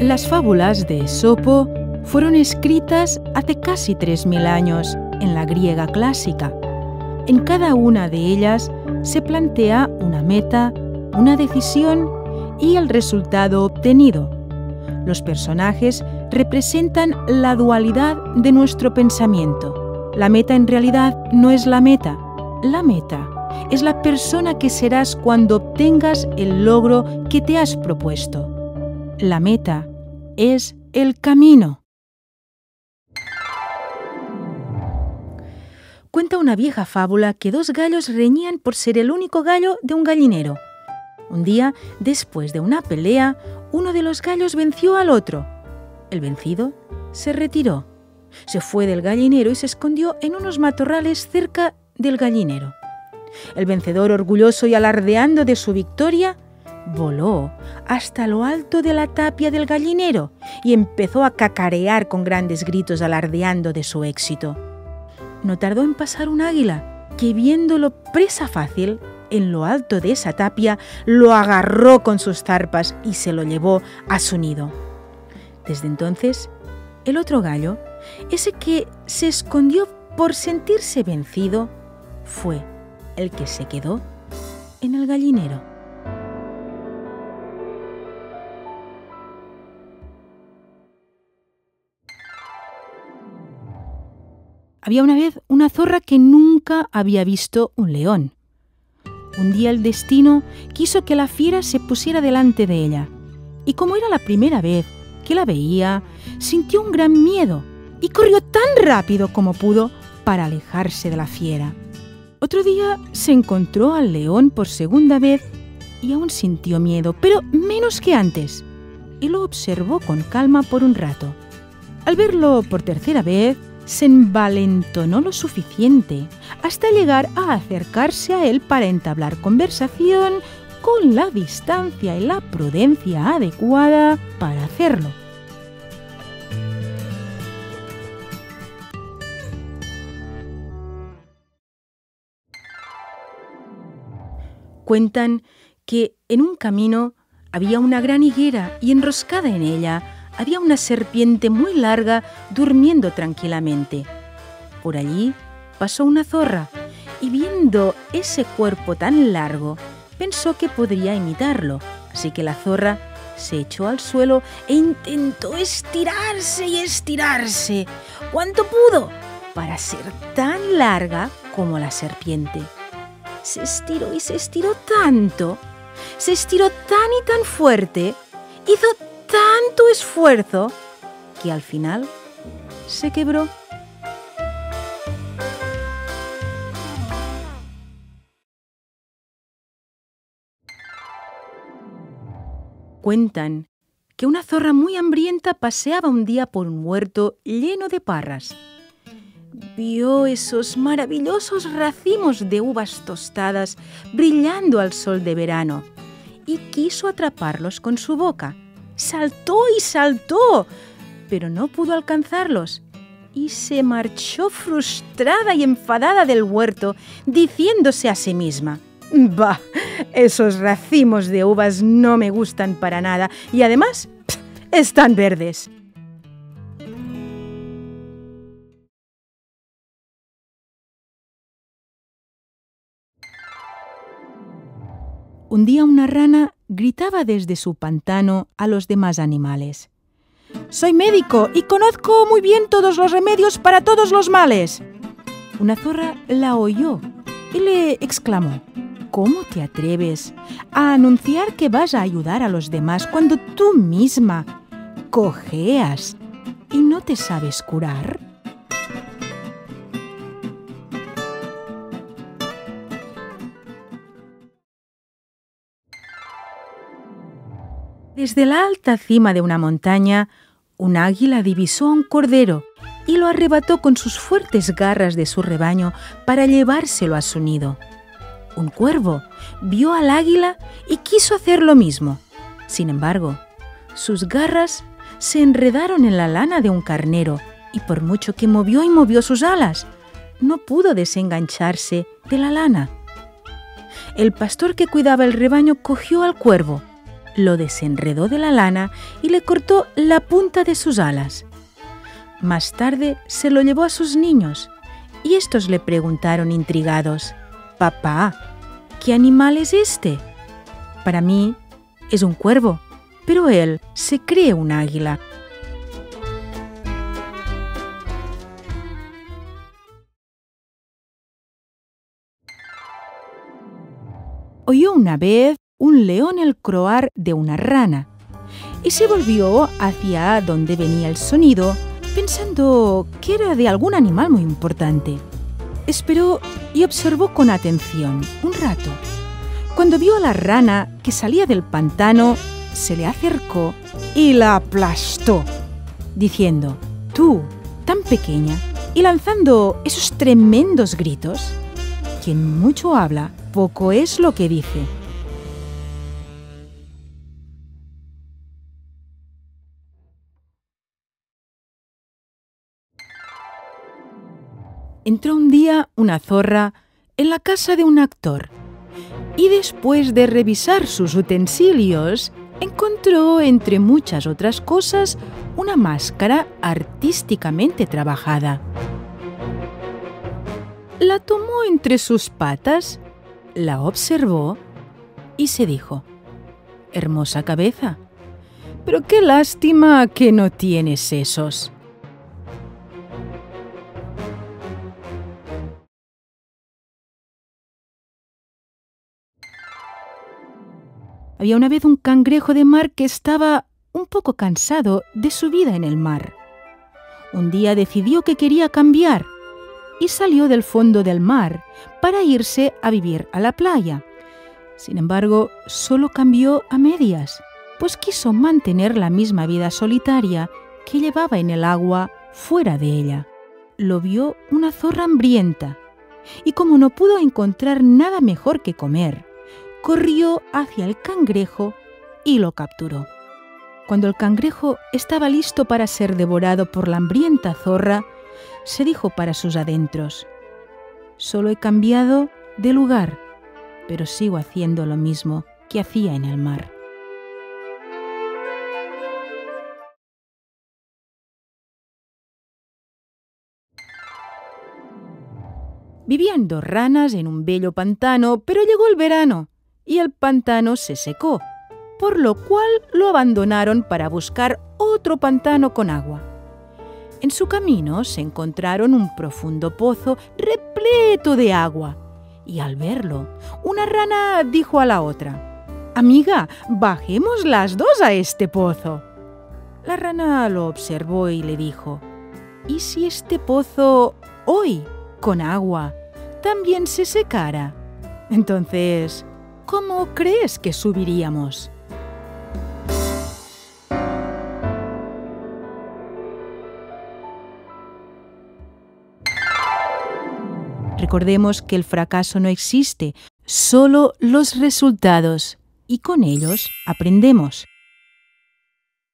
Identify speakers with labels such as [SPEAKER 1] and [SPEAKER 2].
[SPEAKER 1] Las fábulas de Esopo fueron escritas hace casi 3.000 años en la griega clásica. En cada una de ellas se plantea una meta, una decisión y el resultado obtenido. Los personajes representan la dualidad de nuestro pensamiento. La meta en realidad no es la meta. La meta es la persona que serás cuando obtengas el logro que te has propuesto. La meta es el camino. Cuenta una vieja fábula que dos gallos reñían por ser el único gallo de un gallinero. Un día, después de una pelea, uno de los gallos venció al otro. El vencido se retiró, se fue del gallinero y se escondió en unos matorrales cerca del gallinero. El vencedor, orgulloso y alardeando de su victoria, voló hasta lo alto de la tapia del gallinero y empezó a cacarear con grandes gritos alardeando de su éxito. No tardó en pasar un águila, que viéndolo presa fácil, en lo alto de esa tapia, lo agarró con sus zarpas y se lo llevó a su nido. Desde entonces, el otro gallo, ese que se escondió por sentirse vencido, fue el que se quedó en el gallinero. Había una vez una zorra que nunca había visto un león. Un día el destino quiso que la fiera se pusiera delante de ella, y como era la primera vez que la veía, sintió un gran miedo y corrió tan rápido como pudo para alejarse de la fiera. Otro día se encontró al león por segunda vez y aún sintió miedo, pero menos que antes, y lo observó con calma por un rato. Al verlo por tercera vez, se envalentonó lo suficiente hasta llegar a acercarse a él para entablar conversación con la distancia y la prudencia adecuada para hacerlo. Cuentan que en un camino había una gran higuera y enroscada en ella había una serpiente muy larga durmiendo tranquilamente. Por allí pasó una zorra y viendo ese cuerpo tan largo, pensó que podría imitarlo, así que la zorra se echó al suelo e intentó estirarse y estirarse. Cuanto pudo para ser tan larga como la serpiente se estiró y se estiró tanto, se estiró tan y tan fuerte, hizo tanto esfuerzo, que al final se quebró. Cuentan que una zorra muy hambrienta paseaba un día por un huerto lleno de parras vio esos maravillosos racimos de uvas tostadas brillando al sol de verano y quiso atraparlos con su boca. Saltó y saltó, pero no pudo alcanzarlos y se marchó frustrada y enfadada del huerto, diciéndose a sí misma, Bah, esos racimos de uvas no me gustan para nada y además están verdes. Un día una rana gritaba desde su pantano a los demás animales. Soy médico y conozco muy bien todos los remedios para todos los males. Una zorra la oyó y le exclamó, ¿Cómo te atreves a anunciar que vas a ayudar a los demás cuando tú misma cojeas y no te sabes curar? Desde la alta cima de una montaña, un águila divisó a un cordero y lo arrebató con sus fuertes garras de su rebaño para llevárselo a su nido. Un cuervo vio al águila y quiso hacer lo mismo. Sin embargo, sus garras se enredaron en la lana de un carnero y por mucho que movió y movió sus alas, no pudo desengancharse de la lana. El pastor que cuidaba el rebaño cogió al cuervo lo desenredó de la lana y le cortó la punta de sus alas. Más tarde se lo llevó a sus niños y estos le preguntaron intrigados, Papá, ¿qué animal es este? Para mí es un cuervo, pero él se cree un águila. Oyó una vez un león el croar de una rana y se volvió hacia donde venía el sonido pensando que era de algún animal muy importante. Esperó y observó con atención un rato. Cuando vio a la rana que salía del pantano, se le acercó y la aplastó, diciendo, Tú, tan pequeña, y lanzando esos tremendos gritos, quien mucho habla, poco es lo que dice. Entró un día una zorra en la casa de un actor y después de revisar sus utensilios, encontró, entre muchas otras cosas, una máscara artísticamente trabajada. La tomó entre sus patas, la observó y se dijo, Hermosa cabeza, pero qué lástima que no tienes sesos. Había una vez un cangrejo de mar que estaba un poco cansado de su vida en el mar. Un día decidió que quería cambiar y salió del fondo del mar para irse a vivir a la playa. Sin embargo, solo cambió a medias, pues quiso mantener la misma vida solitaria que llevaba en el agua fuera de ella. Lo vio una zorra hambrienta, y como no pudo encontrar nada mejor que comer, corrió hacia el cangrejo y lo capturó. Cuando el cangrejo estaba listo para ser devorado por la hambrienta zorra, se dijo para sus adentros, Solo he cambiado de lugar, pero sigo haciendo lo mismo que hacía en el mar. Vivían dos ranas en un bello pantano, pero llegó el verano y el pantano se secó, por lo cual lo abandonaron para buscar otro pantano con agua. En su camino se encontraron un profundo pozo repleto de agua, y al verlo, una rana dijo a la otra, Amiga, bajemos las dos a este pozo. La rana lo observó y le dijo, ¿Y si este pozo hoy, con agua, también se secara? Entonces, ¿cómo crees que subiríamos? Recordemos que el fracaso no existe, solo los resultados, y con ellos aprendemos.